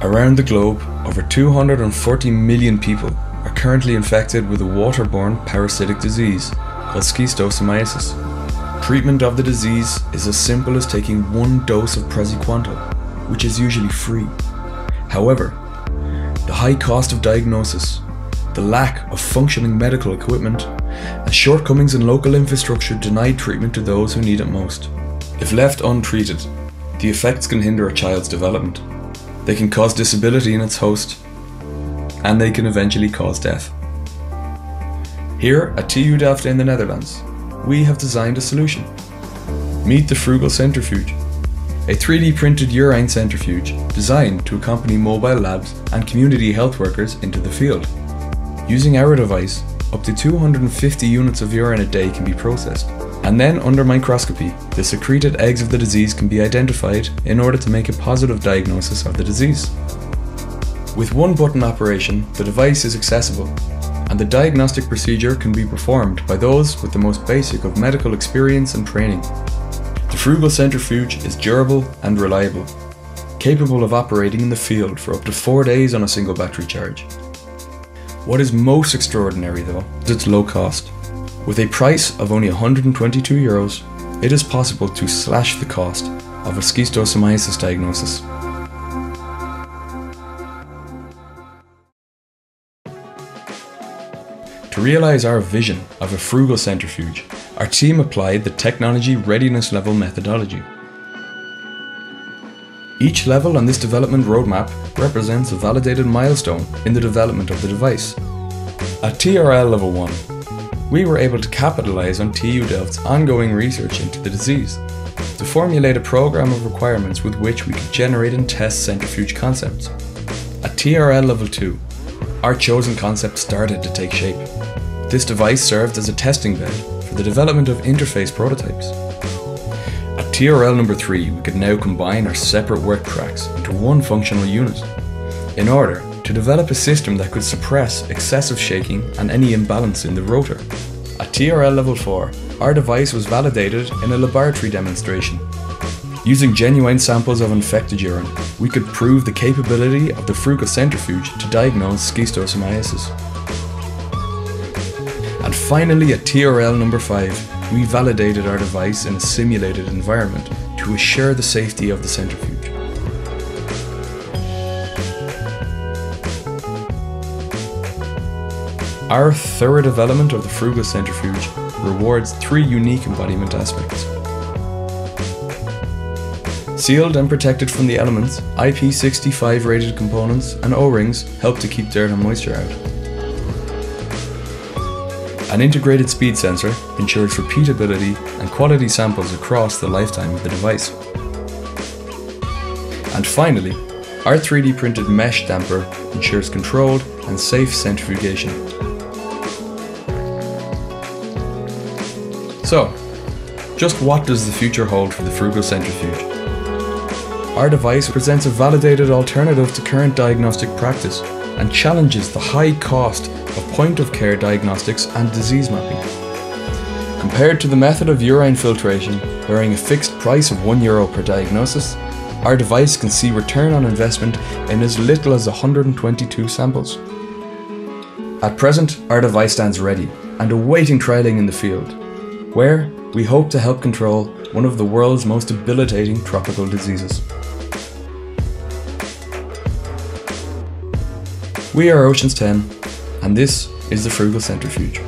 Around the globe, over 240 million people are currently infected with a waterborne parasitic disease called schistosomiasis. Treatment of the disease is as simple as taking one dose of praziquantel, which is usually free. However, the high cost of diagnosis, the lack of functioning medical equipment, and shortcomings in local infrastructure deny treatment to those who need it most. If left untreated, the effects can hinder a child's development. They can cause disability in its host, and they can eventually cause death. Here at TU Delft in the Netherlands, we have designed a solution. Meet the Frugal Centrifuge, a 3D printed urine centrifuge designed to accompany mobile labs and community health workers into the field. Using our device, up to 250 units of urine a day can be processed. And then, under microscopy, the secreted eggs of the disease can be identified in order to make a positive diagnosis of the disease. With one button operation, the device is accessible, and the diagnostic procedure can be performed by those with the most basic of medical experience and training. The Frugal Centrifuge is durable and reliable, capable of operating in the field for up to four days on a single battery charge. What is most extraordinary though is its low cost. With a price of only 122 euros, it is possible to slash the cost of a schistosomiasis diagnosis. To realise our vision of a frugal centrifuge, our team applied the technology readiness level methodology. Each level on this development roadmap represents a validated milestone in the development of the device. At TRL Level 1, we were able to capitalize on TU Delft's ongoing research into the disease to formulate a program of requirements with which we could generate and test centrifuge concepts. At TRL Level 2, our chosen concept started to take shape. This device served as a testing bed for the development of interface prototypes. At TRL number 3, we could now combine our separate work tracks into one functional unit in order to develop a system that could suppress excessive shaking and any imbalance in the rotor. At TRL level 4, our device was validated in a laboratory demonstration. Using genuine samples of infected urine, we could prove the capability of the Frugal centrifuge to diagnose schistosomiasis. And finally at TRL number 5, we validated our device in a simulated environment to assure the safety of the centrifuge. Our thorough development of the Frugal centrifuge rewards three unique embodiment aspects. Sealed and protected from the elements, IP65 rated components and O-rings help to keep dirt and moisture out. An integrated speed sensor ensures repeatability and quality samples across the lifetime of the device. And finally, our 3D printed mesh damper ensures controlled and safe centrifugation. So, just what does the future hold for the Frugal centrifuge? Our device presents a validated alternative to current diagnostic practice and challenges the high cost of point of care diagnostics and disease mapping. Compared to the method of urine filtration, bearing a fixed price of 1 euro per diagnosis, our device can see return on investment in as little as 122 samples. At present, our device stands ready and awaiting trialling in the field, where we hope to help control one of the world's most debilitating tropical diseases. We are Oceans 10, and this is the Frugal Centrifuge.